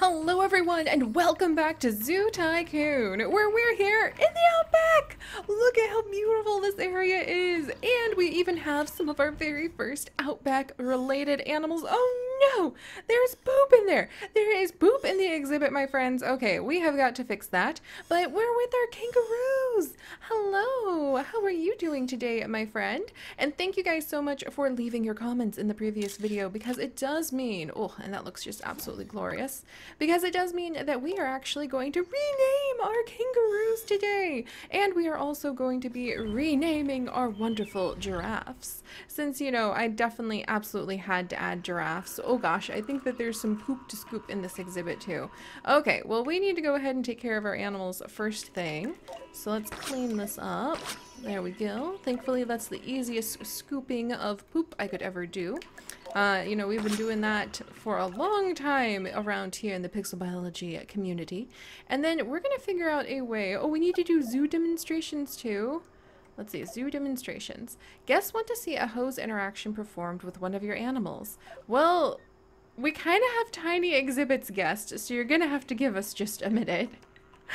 Hello everyone and welcome back to Zoo Tycoon where we're here in the Outback! Look at how beautiful this area is and we even have some of our very first Outback related animals. Oh no! There's poop in there! There is poop in the exhibit my friends. Okay, we have got to fix that but we're with our kangaroos! Hello! How are you doing today my friend? And thank you guys so much for leaving your comments in the previous video because it does mean, oh and that looks just absolutely glorious because it does mean that we are actually going to rename our kangaroos today. And we are also going to be renaming our wonderful giraffes. Since, you know, I definitely absolutely had to add giraffes. Oh gosh, I think that there's some poop to scoop in this exhibit too. Okay, well we need to go ahead and take care of our animals first thing. So let's clean this up. There we go. Thankfully that's the easiest scooping of poop I could ever do. Uh, you know, we've been doing that for a long time around here in the pixel biology community. And then we're going to figure out a way. Oh, we need to do zoo demonstrations too. Let's see, zoo demonstrations. Guests want to see a hose interaction performed with one of your animals. Well, we kind of have tiny exhibits guests, so you're going to have to give us just a minute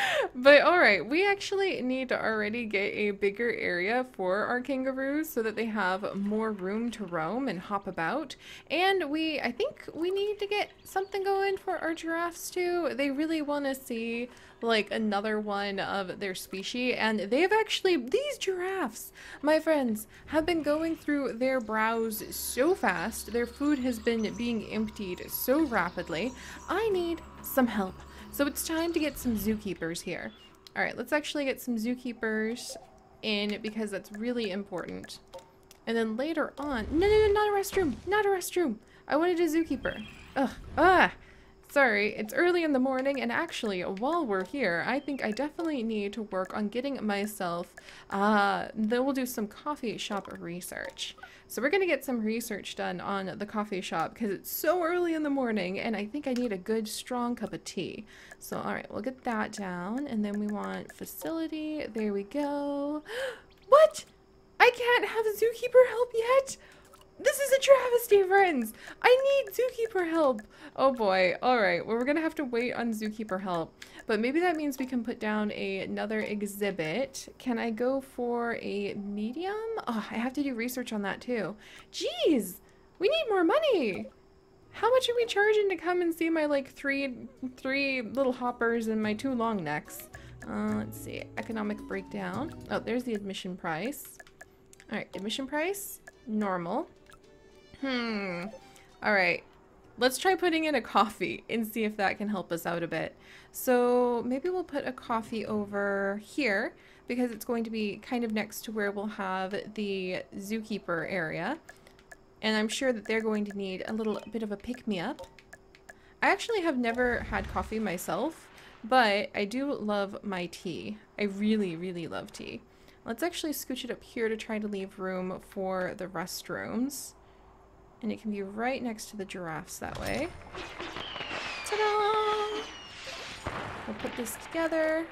but alright, we actually need to already get a bigger area for our kangaroos so that they have more room to roam and hop about. And we, I think we need to get something going for our giraffes too. They really want to see like another one of their species and they've actually, these giraffes, my friends, have been going through their browse so fast. Their food has been being emptied so rapidly. I need some help. So it's time to get some zookeepers here. All right, let's actually get some zookeepers in because that's really important. And then later on, no, no, no, not a restroom, not a restroom. I wanted a zookeeper. Ugh, ah. Sorry, it's early in the morning, and actually, while we're here, I think I definitely need to work on getting myself, uh, then we'll do some coffee shop research. So we're gonna get some research done on the coffee shop, because it's so early in the morning, and I think I need a good, strong cup of tea. So, alright, we'll get that down, and then we want facility, there we go. what? I can't have zookeeper help yet? This is a travesty, friends! I need zookeeper help! Oh boy. Alright, well we're gonna have to wait on zookeeper help. But maybe that means we can put down a, another exhibit. Can I go for a medium? Oh, I have to do research on that too. Jeez! We need more money! How much are we charging to come and see my like three three little hoppers and my two long necks? Uh, let's see. Economic breakdown. Oh, there's the admission price. Alright, admission price. Normal. Hmm. Alright. Let's try putting in a coffee and see if that can help us out a bit. So maybe we'll put a coffee over here because it's going to be kind of next to where we'll have the zookeeper area. And I'm sure that they're going to need a little bit of a pick-me-up. I actually have never had coffee myself, but I do love my tea. I really, really love tea. Let's actually scooch it up here to try to leave room for the restrooms. And it can be right next to the giraffes that way. Ta-da! We'll put this together.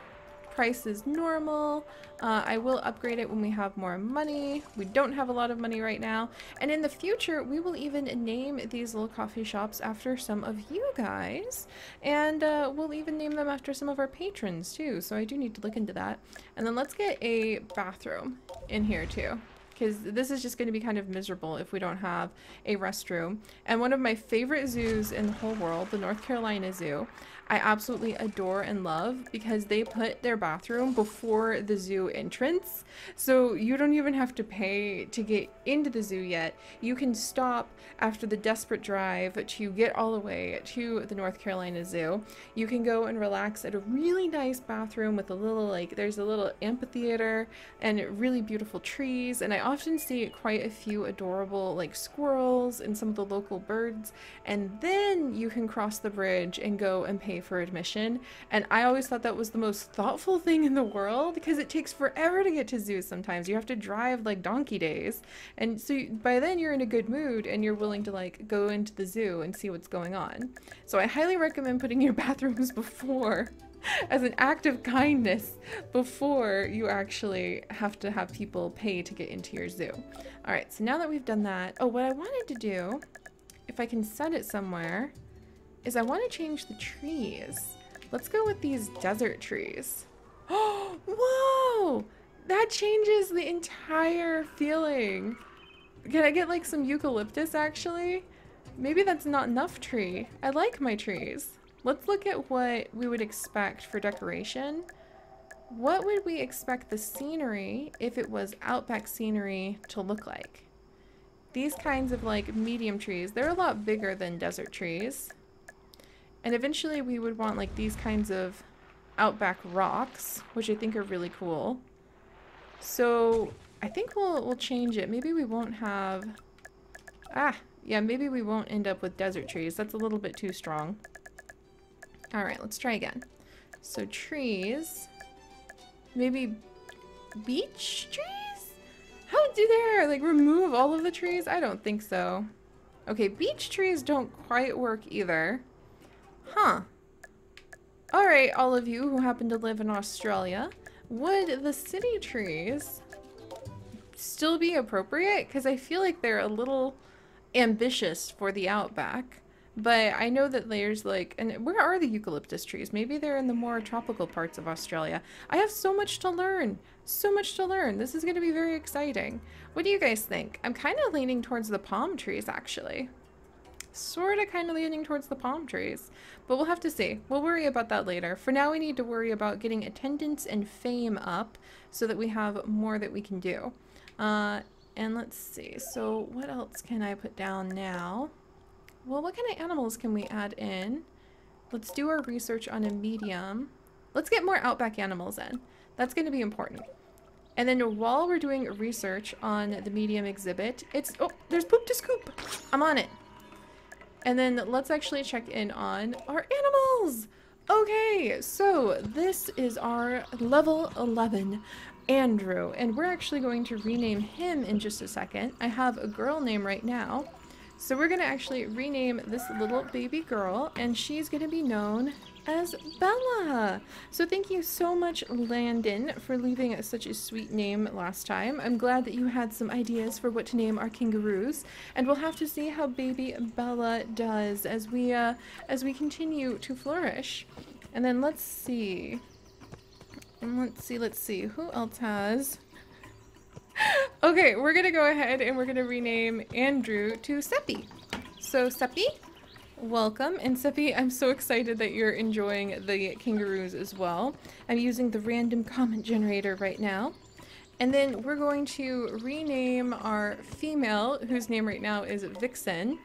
Price is normal. Uh, I will upgrade it when we have more money. We don't have a lot of money right now. And in the future, we will even name these little coffee shops after some of you guys. And uh, we'll even name them after some of our patrons too. So I do need to look into that. And then let's get a bathroom in here too because this is just going to be kind of miserable if we don't have a restroom. And one of my favorite zoos in the whole world, the North Carolina Zoo, I absolutely adore and love because they put their bathroom before the zoo entrance. So you don't even have to pay to get into the zoo yet. You can stop after the desperate drive to get all the way to the North Carolina Zoo. You can go and relax at a really nice bathroom with a little like there's a little amphitheater and really beautiful trees and I often see quite a few adorable like squirrels and some of the local birds and then you can cross the bridge and go and pay for admission. And I always thought that was the most thoughtful thing in the world because it takes forever to get to zoos sometimes. You have to drive like donkey days. And so by then you're in a good mood and you're willing to like go into the zoo and see what's going on. So I highly recommend putting your bathrooms before as an act of kindness before you actually have to have people pay to get into your zoo. All right, so now that we've done that, oh, what I wanted to do, if I can set it somewhere, is I want to change the trees. Let's go with these desert trees. Oh, whoa! That changes the entire feeling. Can I get like some eucalyptus actually? Maybe that's not enough tree. I like my trees. Let's look at what we would expect for decoration. What would we expect the scenery, if it was outback scenery, to look like? These kinds of like medium trees, they're a lot bigger than desert trees. And eventually we would want like these kinds of outback rocks, which I think are really cool. So I think we'll, we'll change it. Maybe we won't have... Ah, yeah, maybe we won't end up with desert trees. That's a little bit too strong. Alright, let's try again. So trees. Maybe beech trees? How do they like remove all of the trees? I don't think so. Okay, beech trees don't quite work either. Huh. Alright, all of you who happen to live in Australia, would the city trees still be appropriate? Because I feel like they're a little ambitious for the outback. But I know that there's like, and where are the eucalyptus trees? Maybe they're in the more tropical parts of Australia. I have so much to learn. So much to learn. This is going to be very exciting. What do you guys think? I'm kind of leaning towards the palm trees, actually. Sort of kind of leaning towards the palm trees. But we'll have to see. We'll worry about that later. For now, we need to worry about getting attendance and fame up so that we have more that we can do. Uh, and let's see. So what else can I put down now? Well, what kind of animals can we add in? Let's do our research on a medium. Let's get more outback animals in. That's going to be important. And then while we're doing research on the medium exhibit, it's... Oh, there's poop to scoop! I'm on it. And then let's actually check in on our animals! Okay, so this is our level 11 Andrew, and we're actually going to rename him in just a second. I have a girl name right now. So we're going to actually rename this little baby girl, and she's going to be known as Bella. So thank you so much, Landon, for leaving such a sweet name last time. I'm glad that you had some ideas for what to name our kangaroos, and we'll have to see how baby Bella does as we uh, as we continue to flourish. And then let's see. Let's see, let's see. Who else has okay, we're gonna go ahead and we're gonna rename Andrew to Seppi. So Seppi, welcome. And Seppi, I'm so excited that you're enjoying the kangaroos as well. I'm using the random comment generator right now. And then we're going to rename our female, whose name right now is Vixen.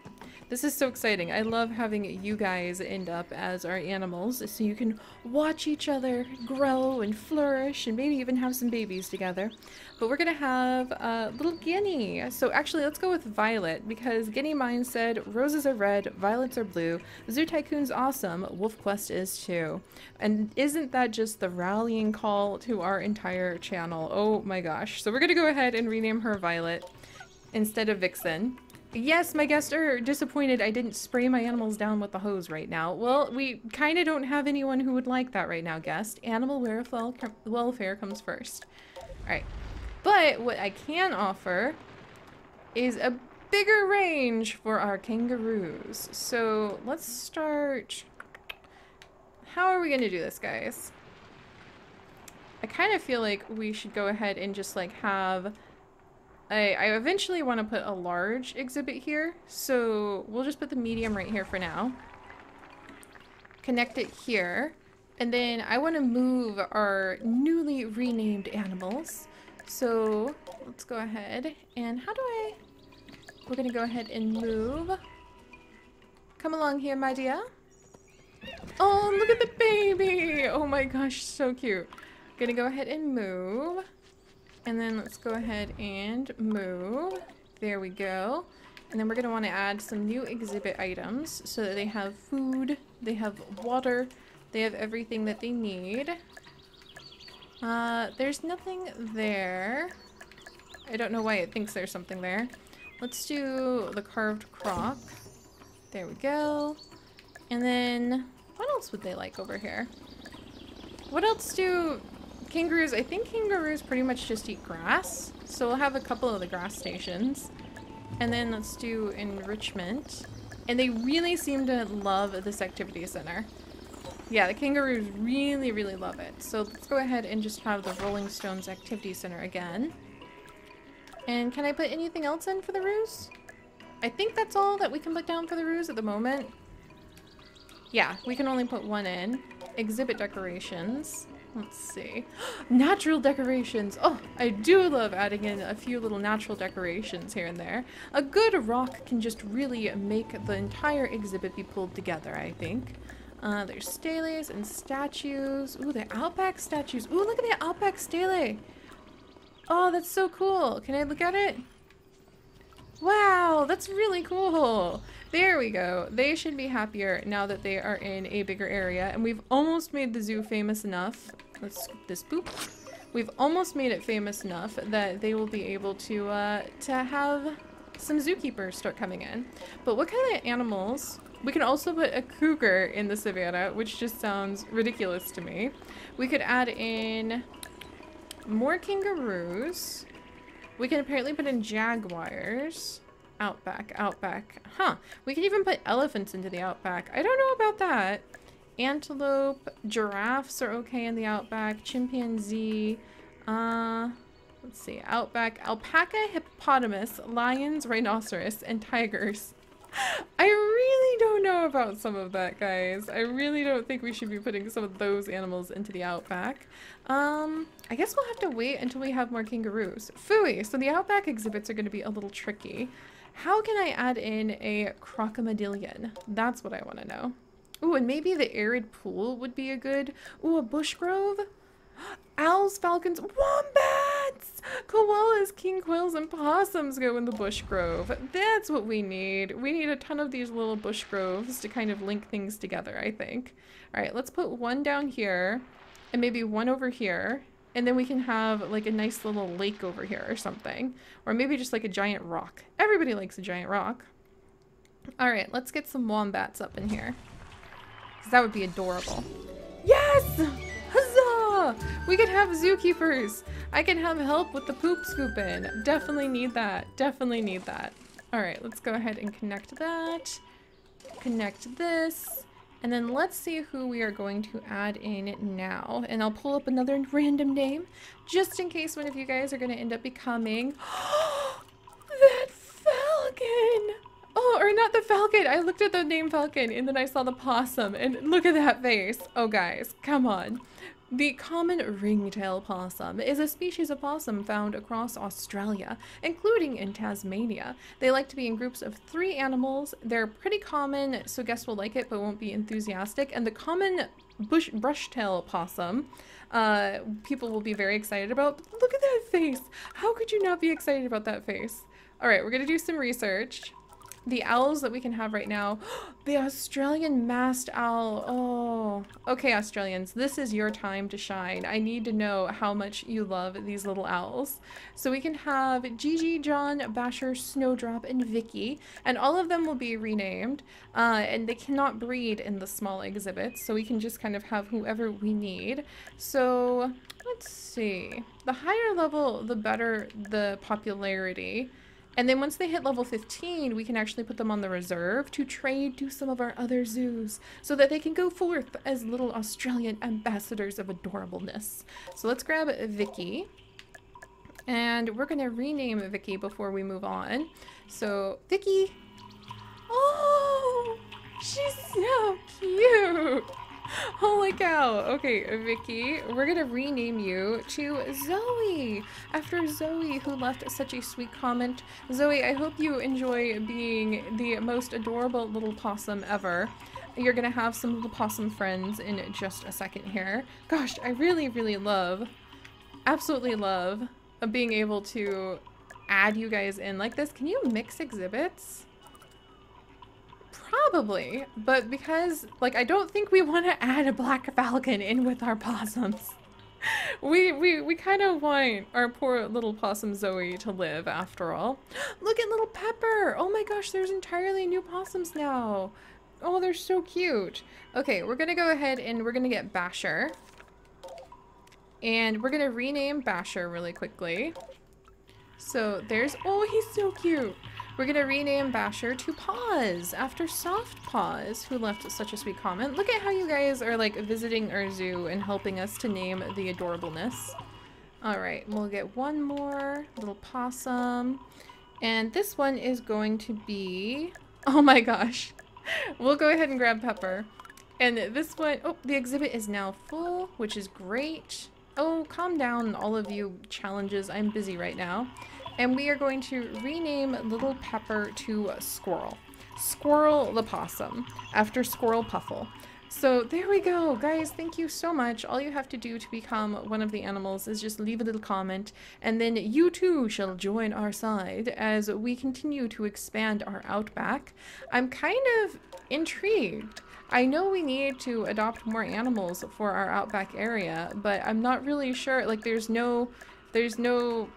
This is so exciting. I love having you guys end up as our animals so you can watch each other grow and flourish and maybe even have some babies together. But we're gonna have a little Guinea. So actually, let's go with Violet because Guinea Mine said roses are red, violets are blue, Zoo Tycoon's awesome, Wolf Quest is too. And isn't that just the rallying call to our entire channel? Oh my gosh. So we're gonna go ahead and rename her Violet instead of Vixen. Yes, my guests are disappointed I didn't spray my animals down with the hose right now. Well, we kind of don't have anyone who would like that right now, guest. Animal welfare comes first. Alright. But what I can offer is a bigger range for our kangaroos. So let's start... How are we going to do this, guys? I kind of feel like we should go ahead and just like have I, I eventually want to put a large exhibit here, so we'll just put the medium right here for now. Connect it here. And then I want to move our newly renamed animals. So let's go ahead and how do I... We're going to go ahead and move. Come along here, my dear. Oh, look at the baby! Oh my gosh, so cute. Gonna go ahead and move. And then let's go ahead and move. There we go. And then we're going to want to add some new exhibit items so that they have food, they have water, they have everything that they need. Uh, there's nothing there. I don't know why it thinks there's something there. Let's do the carved croc. There we go. And then, what else would they like over here? What else do kangaroos, I think kangaroos pretty much just eat grass. So we'll have a couple of the grass stations. And then let's do enrichment. And they really seem to love this activity center. Yeah, the kangaroos really, really love it. So let's go ahead and just have the Rolling Stones Activity Center again. And can I put anything else in for the roos? I think that's all that we can put down for the roos at the moment. Yeah, we can only put one in. Exhibit decorations. Let's see. natural decorations! Oh, I do love adding in a few little natural decorations here and there. A good rock can just really make the entire exhibit be pulled together, I think. Uh, there's steles and statues. Ooh, the Outback statues. Ooh, look at the Outback stele. Oh, that's so cool. Can I look at it? Wow, that's really cool. There we go. They should be happier now that they are in a bigger area. And we've almost made the zoo famous enough. Let's skip this boop. We've almost made it famous enough that they will be able to, uh, to have some zookeepers start coming in. But what kind of animals we can also put a cougar in the savannah, which just sounds ridiculous to me. We could add in more kangaroos. We can apparently put in jaguars. Outback, outback. Huh. We can even put elephants into the outback. I don't know about that. Antelope, giraffes are okay in the outback. Chimpanzee. Uh, let's see. Outback, alpaca, hippopotamus, lions, rhinoceros, and tigers. I really don't know about some of that, guys. I really don't think we should be putting some of those animals into the outback. Um, I guess we'll have to wait until we have more kangaroos. Fooey! So the outback exhibits are going to be a little tricky. How can I add in a crocodilian? That's what I want to know. Ooh, and maybe the arid pool would be a good... Ooh, a bush grove? Owls, falcons, koalas, king quails, and possums go in the bush grove. That's what we need. We need a ton of these little bush groves to kind of link things together, I think. All right, let's put one down here and maybe one over here. And then we can have like a nice little lake over here or something. Or maybe just like a giant rock. Everybody likes a giant rock. All right, let's get some wombats up in here. Because that would be adorable. Yes! We can have zookeepers. I can have help with the poop scooping. Definitely need that. Definitely need that. All right, let's go ahead and connect that. Connect this. And then let's see who we are going to add in now. And I'll pull up another random name just in case one of you guys are going to end up becoming that falcon. Oh, or not the falcon. I looked at the name falcon and then I saw the possum and look at that face. Oh guys, come on. The common ringtail possum is a species of possum found across Australia, including in Tasmania. They like to be in groups of three animals. They're pretty common, so guests will like it but won't be enthusiastic. And the common bush brushtail possum, uh, people will be very excited about. Look at that face! How could you not be excited about that face? All right, we're gonna do some research the owls that we can have right now. the Australian masked owl. Oh, okay, Australians, this is your time to shine. I need to know how much you love these little owls. So we can have Gigi, John, Basher, Snowdrop, and Vicky, and all of them will be renamed. Uh, and they cannot breed in the small exhibits, so we can just kind of have whoever we need. So let's see. The higher level, the better the popularity. And then once they hit level 15, we can actually put them on the reserve to trade to some of our other zoos so that they can go forth as little Australian ambassadors of adorableness. So let's grab Vicky. And we're going to rename Vicky before we move on. So, Vicky. Oh, she's so cute. Holy cow. Okay, Vicky, we're gonna rename you to Zoe. After Zoe, who left such a sweet comment. Zoe, I hope you enjoy being the most adorable little possum ever. You're gonna have some little possum friends in just a second here. Gosh, I really, really love, absolutely love uh, being able to add you guys in like this. Can you mix exhibits? Probably, but because, like, I don't think we want to add a black falcon in with our possums. we we, we kind of want our poor little possum Zoe to live after all. Look at little Pepper! Oh my gosh, there's entirely new possums now. Oh, they're so cute. Okay, we're gonna go ahead and we're gonna get Basher. And we're gonna rename Basher really quickly. So there's, oh, he's so cute. We're gonna rename Basher to Paws after Soft Paws, who left such a sweet comment. Look at how you guys are like visiting our zoo and helping us to name the adorableness. All right, we'll get one more little possum. And this one is going to be, oh my gosh. We'll go ahead and grab Pepper. And this one, oh, the exhibit is now full, which is great. Oh, calm down, all of you challenges. I'm busy right now. And we are going to rename Little Pepper to Squirrel. Squirrel the Possum, after Squirrel Puffle. So there we go, guys. Thank you so much. All you have to do to become one of the animals is just leave a little comment, and then you too shall join our side as we continue to expand our outback. I'm kind of intrigued I know we need to adopt more animals for our outback area, but I'm not really sure. Like, there's no, there's no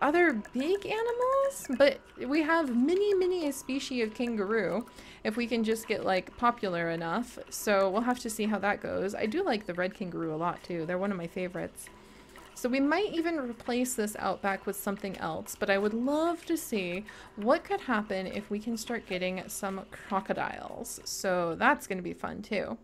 other big animals, but we have many, many a species of kangaroo if we can just get like popular enough. So we'll have to see how that goes. I do like the red kangaroo a lot too. They're one of my favorites. So we might even replace this outback with something else, but I would love to see what could happen if we can start getting some crocodiles. So that's going to be fun too.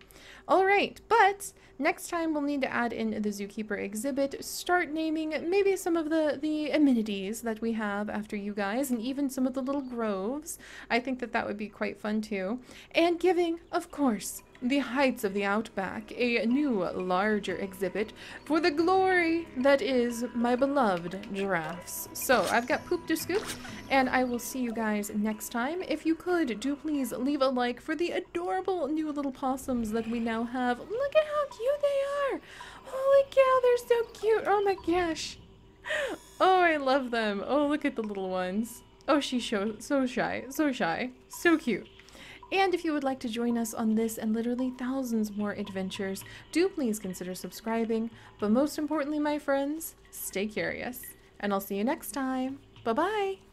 All right, but next time we'll need to add in the zookeeper exhibit, start naming maybe some of the, the amenities that we have after you guys, and even some of the little groves. I think that that would be quite fun too. And giving, of course, the heights of the outback, a new, larger exhibit for the glory that is my beloved giraffes. So I've got poop to scoop, and I will see you guys next time. If you could, do please leave a like for the adorable new little possums that we now have. Look at how cute they are! Holy cow, they're so cute! Oh my gosh! Oh, I love them. Oh, look at the little ones. Oh, she's so, so shy. So shy. So cute. And if you would like to join us on this and literally thousands more adventures, do please consider subscribing. But most importantly, my friends, stay curious. And I'll see you next time. Bye bye!